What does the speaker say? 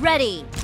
ready.